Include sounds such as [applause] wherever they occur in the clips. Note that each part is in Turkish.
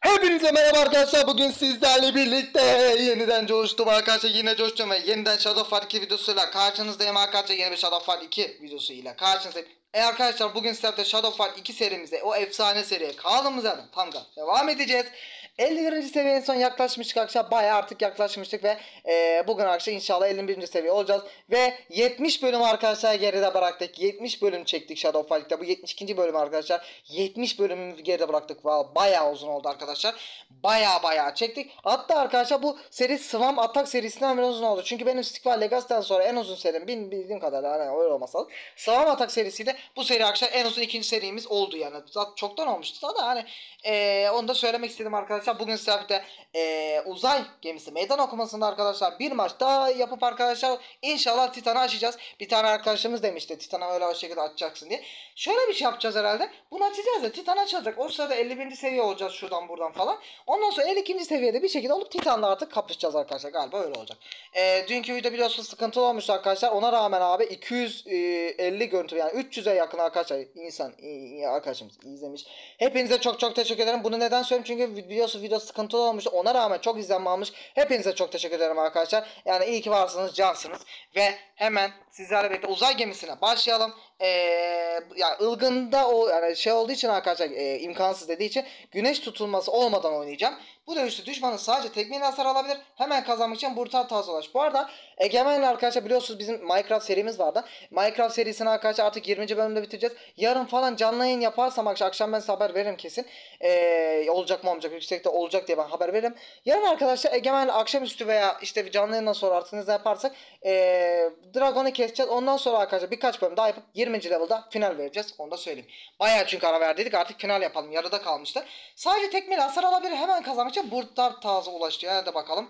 Hepinize merhaba arkadaşlar. Bugün sizlerle birlikte yeniden coştum arkadaşlar. Yine coştum ve yeniden Shadow Fight 2 videosuyla karşınızdayım arkadaşlar. Yeni bir Shadow Fight 2 videosuyla karşınızdayım. E arkadaşlar bugün sizlerle Shadow Fight 2 serimizde o efsane seriye kaldığımız yerden tam devam edeceğiz. 51. seviyeye en son yaklaşmıştık arkadaşlar. Bayağı artık yaklaşmıştık ve e, bugün arkadaşlar inşallah 51. seviye olacağız. Ve 70 bölüm arkadaşlar geride bıraktık. 70 bölüm çektik Shadow Fight'ta. Bu 72. bölüm arkadaşlar. 70 bölümü geride bıraktık. Vallahi bayağı uzun oldu arkadaşlar. Bayağı bayağı çektik. Hatta arkadaşlar bu seri Swarm Attack serisinden biraz uzun oldu. Çünkü benim Stick Legacy'den sonra en uzun serim bildiğim kadarıyla hani öyle olmasa Swarm Attack serisiyle bu seri arkadaşlar en uzun ikinci serimiz oldu yani. Zaten çoktan olmuştu da hani e, onu da söylemek istedim arkadaşlar. Bugün sizlerle e, uzay gemisi meydan okumasında arkadaşlar bir maç daha yapıp arkadaşlar inşallah Titan'ı açacağız. Bir tane arkadaşımız demişti Titan'ı öyle o şekilde açacaksın diye. Şöyle bir şey yapacağız herhalde. Bunu açacağız da Titan açılacak. O sırada 51. seviye olacağız şuradan buradan falan. Ondan sonra 52. seviyede bir şekilde olup Titan'la artık kapışacağız arkadaşlar. Galiba öyle olacak. E, dünkü video biliyorsunuz sıkıntı olmuştu arkadaşlar. Ona rağmen abi 250 görüntü yani 300'e yakın arkadaşlar insan arkadaşımız izlemiş. Hepinize çok çok teşekkür ederim. Bunu neden söylüyorum? Çünkü videosu video sıkıntılı olmuş. Ona rağmen çok izlenme almış. Hepinize çok teşekkür ederim arkadaşlar. Yani iyi ki varsınız, cansınız. Ve hemen sizlerle birlikte uzay gemisine başlayalım. Ee, ya ılgında o yani şey olduğu için arkadaşlar e, imkansız dediği için güneş tutulması olmadan oynayacağım. Bu dövüşte düşmanın sadece tekmeyle hasar alabilir. Hemen kazanmak için brutal ulaş. Bu arada Egemen'le arkadaşlar biliyorsunuz bizim Minecraft serimiz vardı. Minecraft serisini arkadaşlar artık 20. bölümde bitireceğiz. Yarın falan canlı yayın yaparsam akşam, ben size haber veririm kesin. Ee, olacak mı olmayacak yüksekte olacak diye ben haber veririm. Yarın arkadaşlar Egemen'le akşamüstü veya işte canlı yayından sonra artık ne yaparsak ee, Dragon'u keseceğiz. Ondan sonra arkadaşlar birkaç bölüm daha yapıp 20. level'da final vereceğiz. Onu da söyleyeyim. Bayağı çünkü ara verdiydik artık final yapalım. Yarıda kalmıştı. Sadece tekmeyle hasar alabilir. Hemen kazanmak için brutal taze ulaştı. Yani de bakalım.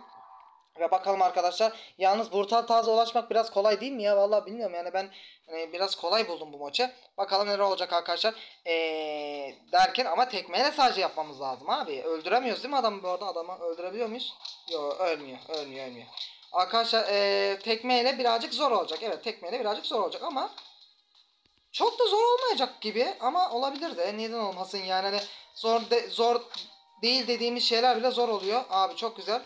Ve bakalım arkadaşlar. Yalnız brutal taze ulaşmak biraz kolay değil mi ya? Vallahi bilmiyorum yani ben hani biraz kolay buldum bu maçı. Bakalım neler olacak arkadaşlar. Ee, derken ama tekmeyle sadece yapmamız lazım abi. Öldüremiyoruz değil mi adamı bu arada? Adamı öldürebiliyor muyuz? Yok ölmüyor. Ölmüyor ölmüyor. Arkadaşlar ee, tekmeyle birazcık zor olacak. Evet tekmeyle birazcık zor olacak ama çok da zor olmayacak gibi ama olabilir de. Neden olmasın yani hani zor de, zor değil dediğimiz şeyler bile zor oluyor. Abi çok güzel.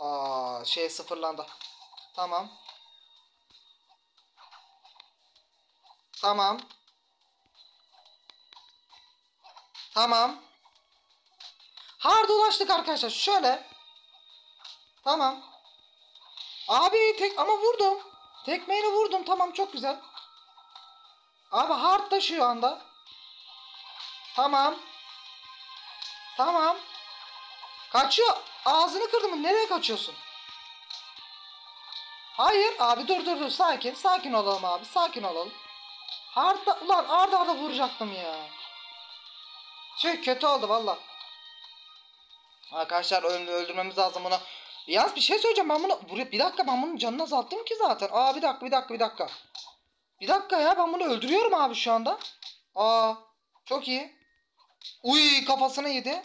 Aa şey sıfırlandı. Tamam. Tamam. Tamam. Hard ulaştık arkadaşlar. Şöyle. Tamam. Abi tek ama vurdum. Tekmeyle vurdum. Tamam çok güzel. Abi hard da şu anda. Tamam. Tamam. Kaçıyor. Ağzını kırdım mı? Nereye kaçıyorsun? Hayır abi dur dur dur sakin sakin olalım abi sakin olalım. Arda ulan arda arda vuracaktım ya. Şey kötü oldu valla. Arkadaşlar öldürmemiz lazım bunu. Yalnız bir şey söyleyeceğim ben bunu bir dakika ben bunun canını azalttım ki zaten. Aa bir dakika bir dakika bir dakika. Bir dakika ya ben bunu öldürüyorum abi şu anda. Aa çok iyi. Uy kafasını yedi.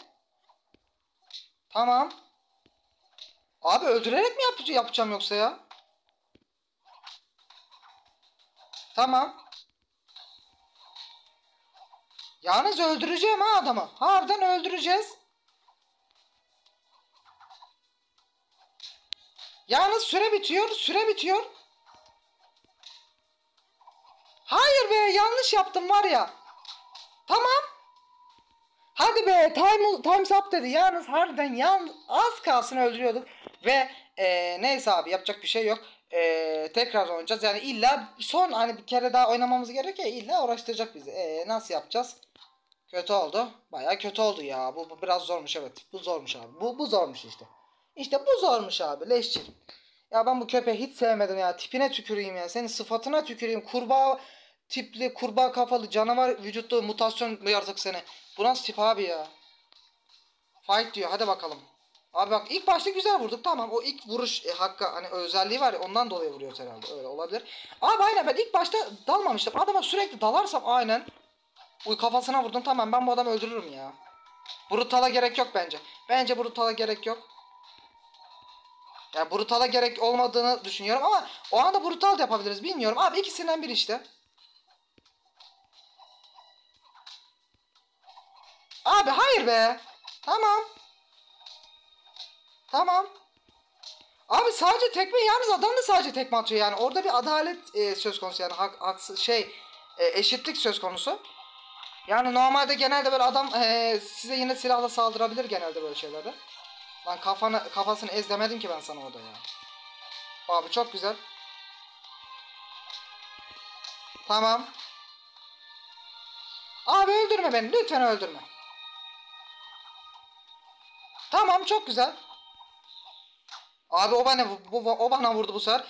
Tamam. Abi öldürerek mi yap yapacağım yoksa ya? Tamam. Yalnız öldüreceğim ha adamı. Harbiden öldüreceğiz. Yalnız süre bitiyor. Süre bitiyor. Hayır be yanlış yaptım var ya. Tamam. Hadi be time, time's up dedi. Yalnız harbiden yan, az kalsın öldürüyorduk. Ve e, neyse abi yapacak bir şey yok. E, tekrar oynayacağız. Yani illa son hani bir kere daha oynamamız gerekiyor. İlla uğraştıracak bizi. E, nasıl yapacağız? Kötü oldu. Baya kötü oldu ya. Bu, bu biraz zormuş evet. Bu zormuş abi. Bu, bu zormuş işte. İşte bu zormuş abi. Leşçil. Ya ben bu köpeği hiç sevmedim ya. Tipine tüküreyim ya. Senin sıfatına tüküreyim. Kurbağa tipli, kurbağa kafalı canavar vücutlu mutasyon yaratık seni. Bu nasıl tip abi ya? Fight diyor. Hadi bakalım. Abi bak ilk başta güzel vurduk. Tamam o ilk vuruş e, hakkı hani özelliği var ya ondan dolayı vuruyoruz herhalde. Öyle olabilir. Abi aynen ben ilk başta dalmamıştım. Adama sürekli dalarsam aynen. Uy kafasına vurdum. Tamam ben bu adamı öldürürüm ya. Brutala gerek yok bence. Bence brutala gerek yok. Ya yani brutala gerek olmadığını düşünüyorum ama o anda brutal da yapabiliriz. Bilmiyorum. Abi ikisinden biri işte. Abi hayır be. Tamam. Tamam. Abi sadece tekme yalnız adam da sadece tekme atıyor yani. Orada bir adalet e, söz konusu yani hak, haksız şey e, eşitlik söz konusu. Yani normalde genelde böyle adam e, size yine silahla saldırabilir genelde böyle şeylerde. Lan kafanı kafasını ez demedim ki ben sana orada ya. Abi çok güzel. Tamam. Abi öldürme beni. Lütfen öldürme. Tamam çok güzel. Abi o bana bu, o bana vurdu bu sefer.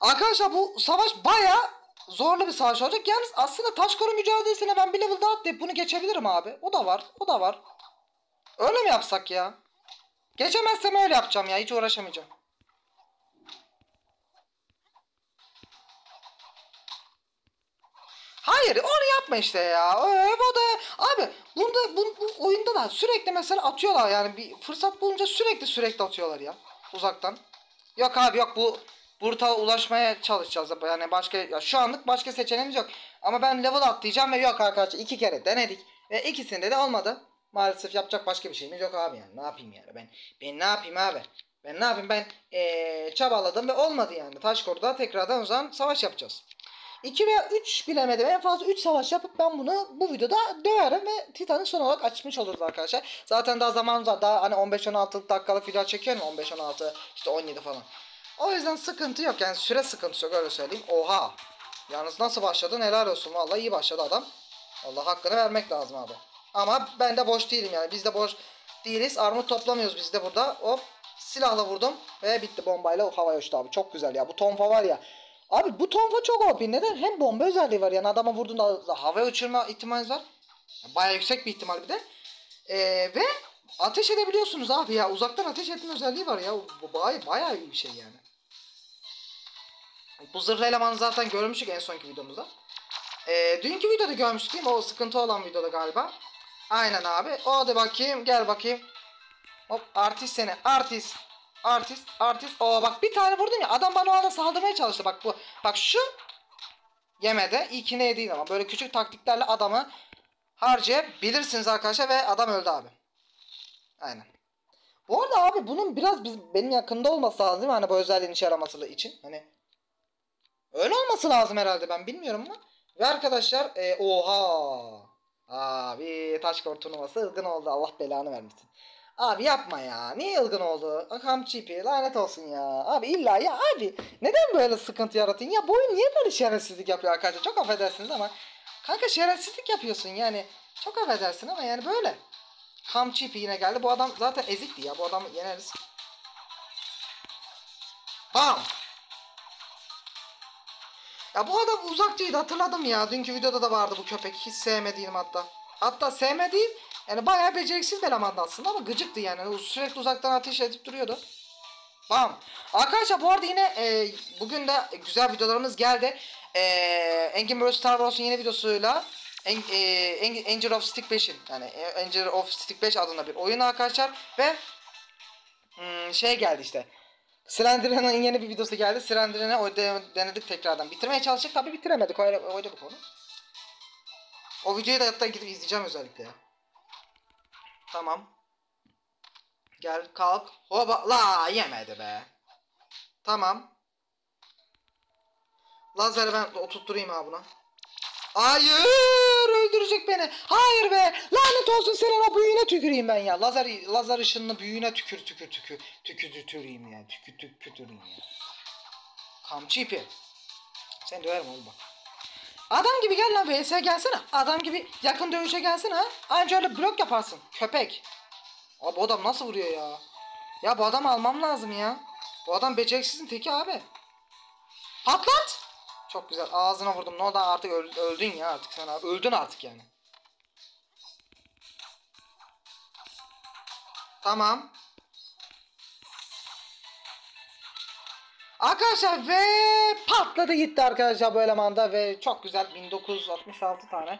Arkadaşlar bu savaş baya zorlu bir savaş olacak. Yalnız aslında taş koru mücadelesine ben bir level daha atlayıp bunu geçebilirim abi. O da var. O da var. Öyle mi yapsak ya? Geçemezsem öyle yapacağım ya. Hiç uğraşamayacağım. Hayır onu yapma işte ya. Öyle abi bunda bu, bu oyunda da sürekli mesela atıyorlar yani bir fırsat bulunca sürekli sürekli atıyorlar ya uzaktan. Yok abi yok bu Burt'a ulaşmaya çalışacağız. Yani başka ya şu anlık başka seçeneğimiz yok. Ama ben level atlayacağım ve yok arkadaşlar iki kere denedik ve ikisinde de olmadı. Maalesef yapacak başka bir şeyimiz yok abi yani. Ne yapayım yani ben ben ne yapayım abi? Ben ne yapayım ben ee, çabaladım ve olmadı yani. Taşkor'da tekrardan o zaman savaş yapacağız. 2 veya 3 bilemedim. En fazla 3 savaş yapıp ben bunu bu videoda döverim ve Titan'ı son olarak açmış oluruz arkadaşlar. Zaten daha zamanımız var. Daha hani 15-16 dakikalık video çekiyorum. 15-16 işte 17 falan. O yüzden sıkıntı yok. Yani süre sıkıntısı yok öyle söyleyeyim. Oha. Yalnız nasıl başladı helal olsun. Vallahi iyi başladı adam. Allah hakkını vermek lazım abi. Ama ben de boş değilim yani. Biz de boş değiliz. Armut toplamıyoruz biz de burada. Hop. Silahla vurdum. Ve bitti bombayla havaya uçtu abi. Çok güzel ya. Bu tonfa var ya. Abi bu tonfa çok OP. Neden? Hem bomba özelliği var yani adama vurduğunda havaya uçurma ihtimali var. Baya yüksek bir ihtimal bir de. Ee, ve ateş edebiliyorsunuz abi ya. Uzaktan ateş etme özelliği var ya. Bu baya, baya iyi bir şey yani. Bu zırhlı elemanı zaten görmüştük en sonki videomuzda. Ee, dünkü videoda görmüştük değil mi? O sıkıntı olan videoda galiba. Aynen abi. O da bakayım. Gel bakayım. Hop artist seni. Artist. Artist, artist. Oo bak bir tane vurdum ya. Adam bana o anda saldırmaya çalıştı. Bak bu. Bak şu yemede. İlkine değil ama. Böyle küçük taktiklerle adamı harcayabilirsiniz arkadaşlar. Ve adam öldü abi. Aynen. Bu arada abi bunun biraz benim yakında olması lazım değil mi? Hani bu özelliğin işe yaraması için. Hani öyle olması lazım herhalde. Ben bilmiyorum ama. Ve arkadaşlar e, oha. Abi taş kor turnuvası ılgın oldu. Allah belanı vermesin. Abi yapma ya. Niye ılgın oldu? Akam çipi lanet olsun ya. Abi illa ya abi. Neden böyle sıkıntı yaratın? Ya bu oyun niye böyle şerefsizlik yapıyor arkadaşlar? Çok affedersiniz ama. Kanka şerefsizlik yapıyorsun yani. Çok affedersin ama yani böyle. Ham çipi yine geldi. Bu adam zaten ezikti ya. Bu adamı yeneriz. Bam. Ya bu adam uzakçıydı hatırladım ya. Dünkü videoda da vardı bu köpek. Hiç sevmediğim hatta. Hatta sevmediğim yani bayağı beceriksiz bir elemandı aslında ama gıcıktı yani. Sürekli uzaktan ateş edip duruyordu. Bam. Arkadaşlar bu arada yine e, bugün de güzel videolarımız geldi. E, Engin vs Star Wars'un yeni videosuyla en, e, Angel of Stick 5'in yani Angel of Stick 5 adında bir oyun arkadaşlar ve hmm, şey geldi işte. Slenderman'ın yeni bir videosu geldi. Slenderman'ı denedik tekrardan. Bitirmeye çalıştık tabi bitiremedik. Öyle, öyle bu konu. O videoyu da hatta gidip izleyeceğim özellikle ya. Tamam. Gel kalk. Hoba la yemedi be. Tamam. Lazeri ben oturtturayım abi buna. Hayır öldürecek beni. Hayır be. Lanet olsun senin o büyüğüne tüküreyim ben ya. Lazer lazer ışınlı büyüğüne tükür tükür tükür. Tükür tüküreyim ya. Tükür tükür tüküreyim ya. Kamçı ipi. Sen döverim oğlum bak. Adam gibi gel lan VS gelsene. Adam gibi yakın dövüşe gelsene ha. Anca öyle blok yaparsın. Köpek. Abi bu adam nasıl vuruyor ya? Ya bu adam almam lazım ya. Bu adam beceriksizin teki abi. Patlat. Çok güzel. Ağzına vurdum. Ne oldu artık öldün ya artık sen abi. Öldün artık yani. Tamam. Arkadaşlar ve patladı gitti arkadaşlar bu elemanda ve çok güzel 1966 tane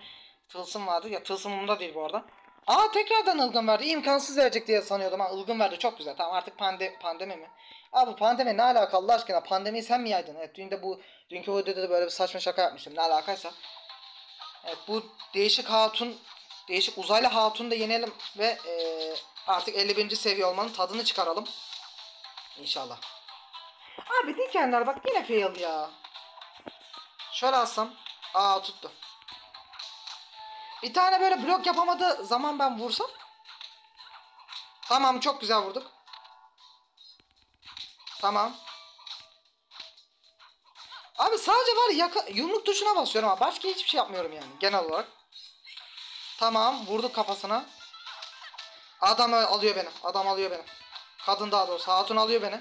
tılsım vardı. Ya tılsımımda değil bu arada. Aa tekrardan ılgın verdi. İmkansız verecek diye sanıyordum. Ha ılgın verdi çok güzel. Tamam artık pande pandemi mi? Abi pandemi ne alaka Allah aşkına? Pandemiyi sen mi yaydın? Evet dün de bu dünkü videoda da böyle bir saçma şaka yapmıştım. Ne alakaysa. Evet bu değişik hatun değişik uzaylı hatunu da yenelim ve eee, artık 51. seviye olmanın tadını çıkaralım. İnşallah. Abi dikenler bak yine fail ya. Şöyle alsam. Aa tuttu. Bir tane böyle blok yapamadığı zaman ben vursam. Tamam çok güzel vurduk. Tamam. Abi sadece var ya yaka, yumruk tuşuna basıyorum ama başka hiçbir şey yapmıyorum yani genel olarak. Tamam vurduk kafasına. Adam alıyor beni. Adam alıyor beni. Kadın daha doğrusu hatun alıyor beni.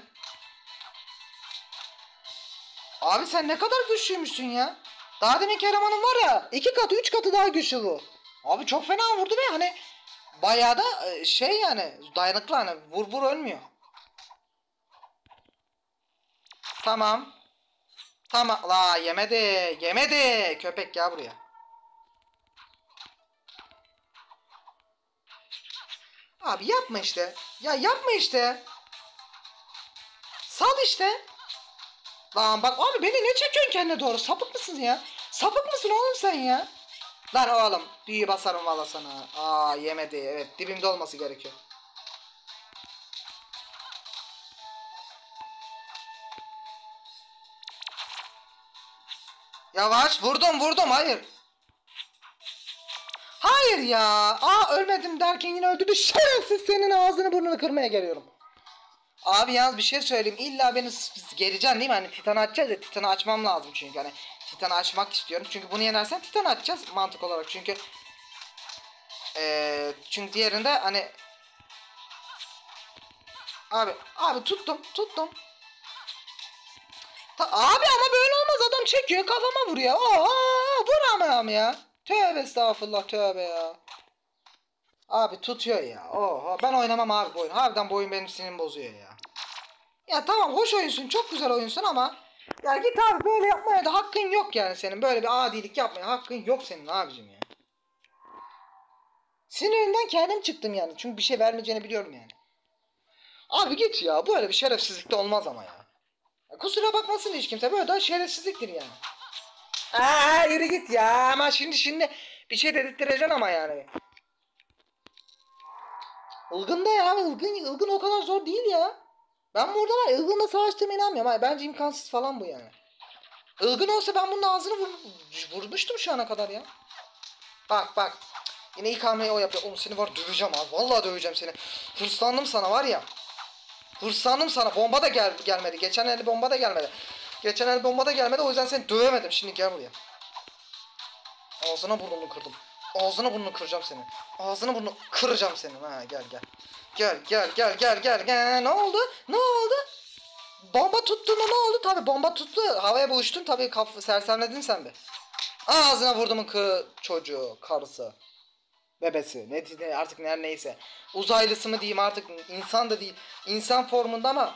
Abi sen ne kadar güçlüymüşsün ya. Daha demin elemanın var ya iki katı üç katı daha güçlü bu. Abi çok fena vurdu ve hani bayağı da e, şey yani dayanıklı hani vur vur ölmüyor. Tamam. Tamam. La yemedi. Yemedi. Köpek gel buraya. Abi yapma işte. Ya yapma işte. Sal işte. Lan bak abi beni ne çekiyorsun kendine doğru? Sapık mısın ya? Sapık mısın oğlum sen ya? Lan oğlum büyü basarım valla sana. Aa yemedi. Evet dibimde olması gerekiyor. Yavaş vurdum vurdum hayır. Hayır ya. Aa ölmedim derken yine öldürdü. Şerefsiz senin ağzını burnunu kırmaya geliyorum. Abi yalnız bir şey söyleyeyim. İlla beni gereceksin değil mi? Hani Titan'ı açacağız ya. Titan'ı açmam lazım çünkü. Hani Titan'ı açmak istiyorum. Çünkü bunu yenersen Titan'ı açacağız mantık olarak. Çünkü eee çünkü diğerinde hani Abi abi tuttum tuttum. Ta- abi ama böyle olmaz adam çekiyor kafama vuruyor. Oha vuramam ya. Tövbe estağfurullah tövbe ya. Abi tutuyor ya. Oha ben oynamam abi bu oyunu. Harbiden bu oyun benim sinirimi bozuyor ya. Ya tamam hoş oyunsun çok güzel oyunsun ama ya git abi böyle yapmaya da hakkın yok yani senin. Böyle bir adilik yapmaya hakkın yok senin abicim ya. Sinirinden kendim çıktım yani. Çünkü bir şey vermeyeceğini biliyorum yani. Abi git ya. Böyle bir şerefsizlik de olmaz ama ya. ya kusura bakmasın hiç kimse. Böyle de şerefsizliktir yani. Aa yürü git ya. Ama şimdi şimdi bir şey dedirttireceksin ama yani. Ilgın da ya. Ilgın, Ilgın o kadar zor değil ya. Ben burada var. Ilgın'la savaştığıma inanmıyorum. Hayır, bence imkansız falan bu yani. Ilgın olsa ben bunun ağzını vur, vurmuştum şu ana kadar ya. Bak bak. Yine ilk hamleyi o yapıyor. Oğlum seni var döveceğim abi. Vallahi döveceğim seni. Hırslandım sana var ya. Hırslandım sana. Bomba da gel gelmedi. Geçen el bomba da gelmedi. Geçen el bomba da gelmedi. O yüzden seni dövemedim. Şimdi gel buraya. Ağzına burnunu kırdım. Ağzına burnunu kıracağım senin. Ağzına burnunu kıracağım senin. Ha gel gel. Gel gel gel gel gel gel. Ne oldu? Ne oldu? Bomba tuttu mu ne oldu? Tabi bomba tuttu. Havaya bir uçtun tabi kaf sersemledin sen bir. Ağzına vurdumun kı çocuğu, karısı, bebesi, ne, ne artık ne neyse. Uzaylısı mı diyeyim artık insan da değil. İnsan formunda ama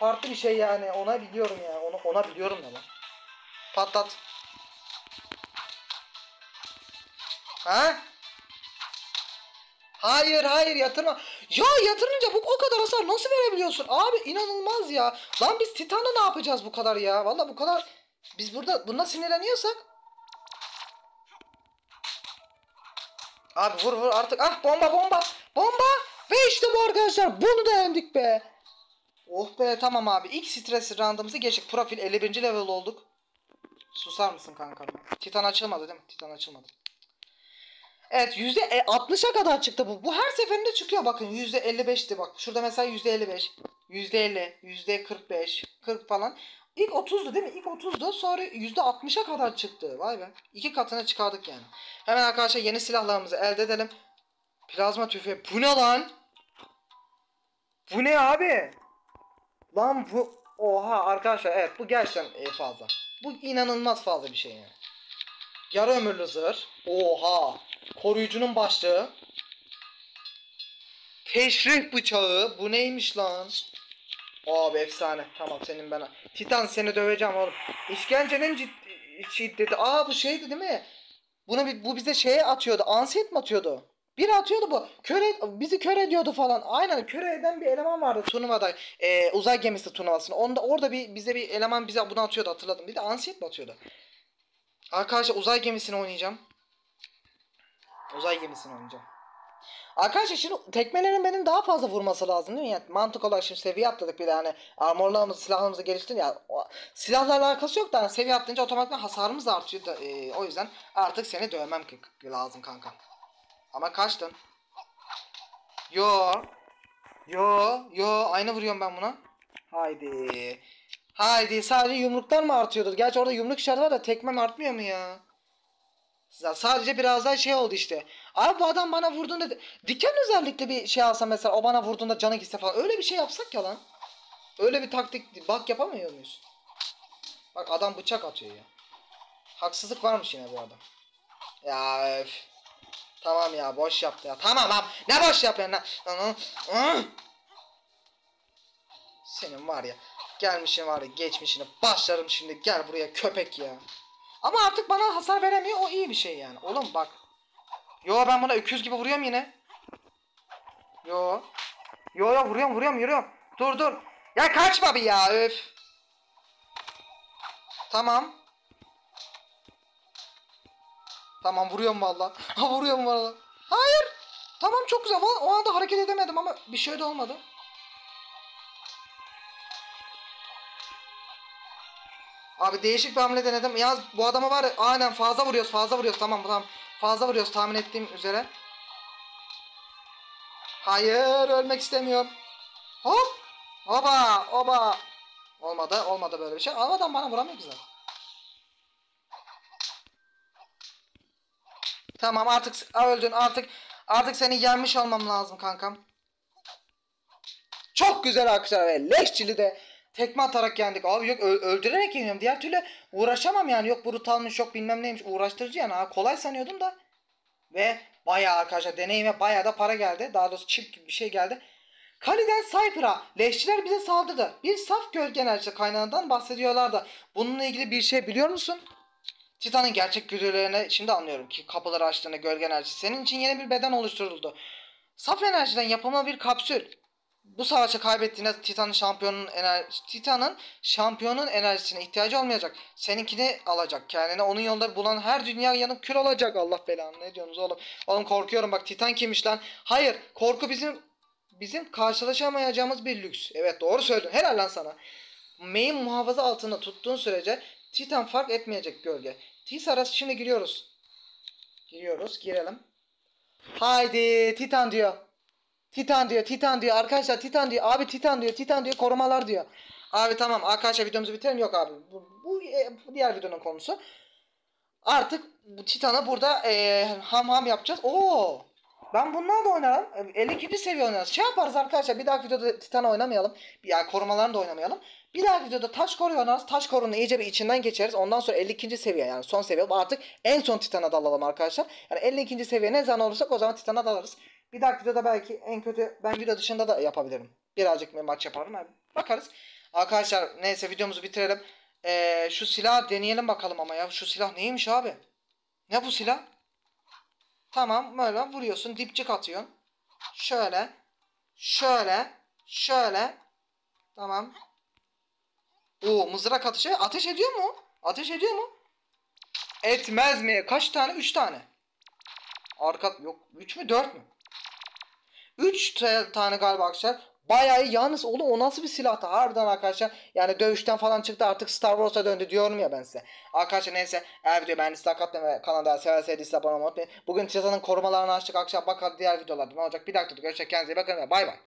farklı bir şey yani. Ona biliyorum ya. Onu ona biliyorum ya. Patlat. Ha? Hayır hayır yatırma. Ya yatırınca bu o kadar hasar nasıl verebiliyorsun? Abi inanılmaz ya. Lan biz Titan'da ne yapacağız bu kadar ya? Valla bu kadar biz burada buna sinirleniyorsak Abi vur vur artık. Ah bomba bomba. Bomba. Ve işte bu arkadaşlar. Bunu da yendik be. Oh be tamam abi. İlk stres randımızı geçtik. Profil 51. level olduk. Susar mısın kanka? Titan açılmadı değil mi? Titan açılmadı. Evet yüzde e, 60'a kadar çıktı bu. Bu her seferinde çıkıyor bakın yüzde 55'ti bak. Şurada mesela yüzde 55, yüzde 50, yüzde 45, 40 falan. İlk 30'du değil mi? İlk 30'du sonra yüzde 60'a kadar çıktı. Vay be. İki katına çıkardık yani. Hemen arkadaşlar yeni silahlarımızı elde edelim. Plazma tüfeği. Bu ne lan? Bu ne abi? Lan bu... Oha arkadaşlar evet bu gerçekten e, fazla. Bu inanılmaz fazla bir şey yani. Yarı ömürlü zırh. Oha. Koruyucunun başlığı. Teşrih bıçağı. Bu neymiş lan? Abi efsane. Tamam senin ben. Titan seni döveceğim oğlum. İşkencenin ciddi, şiddeti. Aa bu şeydi değil mi? Bunu bir- bu bize şeye atıyordu. Anset mi atıyordu? Biri atıyordu bu. Köre, bizi kör ediyordu falan. Aynen kör eden bir eleman vardı turnuvada. Ee, uzay gemisi turnuvasında. Onda orada bir bize bir eleman bize bunu atıyordu hatırladım. Bir de anset mi atıyordu? Arkadaşlar uzay gemisini oynayacağım. Uzay gemisini oynayacağım. Arkadaşlar şimdi tekmelerin benim daha fazla vurması lazım değil mi? Yani mantık olarak şimdi seviye atladık bir de hani armorlarımızı silahlarımızı geliştirin ya. O, silahlarla alakası yok da hani seviye atlayınca otomatikman hasarımız artıyor da e, o yüzden artık seni dövmem lazım kanka. Ama kaçtın. Yo. Yo. Yo. Aynı vuruyorum ben buna. Haydi. Haydi sadece yumruklar mı artıyordu? Gerçi orada yumruk işareti var da tekmem artmıyor mu ya? Sadece biraz daha şey oldu işte. Abi bu adam bana vurduğunda diken özellikle bir şey alsa mesela o bana vurduğunda canı gitse falan öyle bir şey yapsak ya lan. Öyle bir taktik bak yapamıyor muyuz? Bak adam bıçak atıyor ya. Haksızlık varmış yine bu adam. Ya öf. Tamam ya boş yaptı ya. Tamam abi. Ne boş yapıyorsun lan? Senin var ya. Gelmişin var ya geçmişini başlarım şimdi gel buraya köpek ya. Ama artık bana hasar veremiyor o iyi bir şey yani. Oğlum bak. Yo ben buna öküz gibi vuruyorum yine. Yo. Yo yo vuruyorum vuruyorum yürüyorum. Dur dur. Ya kaçma bir ya öf. Tamam. Tamam vuruyorum valla. Ha [laughs] vuruyorum valla. Hayır. Tamam çok güzel. O anda hareket edemedim ama bir şey de olmadı. Abi değişik bir hamle denedim. Yalnız bu adama var ya aynen fazla vuruyoruz fazla vuruyoruz tamam tamam. Fazla vuruyoruz tahmin ettiğim üzere. Hayır ölmek istemiyorum. Hop. Oba oba. Olmadı olmadı böyle bir şey. Ama adam bana vuramıyor güzel. Tamam artık öldün artık artık seni yenmiş olmam lazım kankam. Çok güzel arkadaşlar ve leşçili de tekme atarak yendik. Abi yok öldürerek yeniyorum. Diğer türlü uğraşamam yani. Yok brutalmış yok bilmem neymiş uğraştırıcı yani. Ha, kolay sanıyordum da. Ve bayağı arkadaşlar deneyime bayağı da para geldi. Daha doğrusu çip gibi bir şey geldi. Kali'den Cypher'a leşçiler bize saldırdı. Bir saf gölge enerjisi kaynağından bahsediyorlardı. Bununla ilgili bir şey biliyor musun? Titan'ın gerçek güdülerine şimdi anlıyorum ki kapıları açtığında gölge enerjisi senin için yeni bir beden oluşturuldu. Saf enerjiden yapılma bir kapsül. Bu savaşı kaybettiğinde Titan'ın şampiyonun enerji Titan'ın şampiyonun enerjisine ihtiyacı olmayacak. Seninkini alacak. Kendine onun yolları bulan her dünya yanıp kül olacak. Allah belanı ne diyorsunuz oğlum? Oğlum korkuyorum bak Titan kimmiş lan? Hayır, korku bizim bizim karşılaşamayacağımız bir lüks. Evet doğru söyledin. Helal lan sana. Main muhafaza altında tuttuğun sürece Titan fark etmeyecek gölge. Tisar'a şimdi giriyoruz. Giriyoruz. Girelim. Haydi Titan diyor. Titan diyor. Titan diyor. Arkadaşlar Titan diyor. Abi Titan diyor. Titan diyor. Korumalar diyor. Abi tamam. Arkadaşlar videomuzu bitirelim. Yok abi. Bu, bu, e, bu diğer videonun konusu. Artık bu Titan'ı burada e, ham ham yapacağız. Oo. Ben bunlarla oynarım. E, 52. seviye oynarız. Şey yaparız arkadaşlar. Bir dahaki videoda Titan'ı oynamayalım. Yani korumalarını da oynamayalım. Bir dahaki videoda taş koru oynarız. Taş korunun iyice bir içinden geçeriz. Ondan sonra 52. seviye yani son seviye. Artık en son Titan'a dalalım arkadaşlar. Yani 52. seviye ne zaman olursak o zaman Titan'a dalarız. Bir dahaki videoda belki en kötü ben video dışında da yapabilirim. Birazcık bir maç yaparım. Yani bakarız. Arkadaşlar neyse videomuzu bitirelim. Ee, şu silah deneyelim bakalım ama ya. Şu silah neymiş abi? Ne bu silah? Tamam böyle vuruyorsun. Dipçik atıyorsun. Şöyle. Şöyle. Şöyle. Tamam. Oo mızrak ateşe ateş ediyor mu? Ateş ediyor mu? Etmez mi? Kaç tane? 3 tane. Arka yok 3 mü 4 mü? 3 tane galiba arkadaşlar. Bayağı. Yalnız oğlum o nasıl bir silahtı harbiden arkadaşlar. Yani dövüşten falan çıktı artık Star Wars'a döndü diyorum ya ben size. Arkadaşlar neyse eğer video beğendiyseniz like ve kanalda sever sevdiyseniz abone olmayı unutmayın. Bugün Titan'ın korumalarını açtık akşam bakalım diğer videolarda ne olacak. Bir dakika görüşürüz kendinize iyi bakın ve bay bay.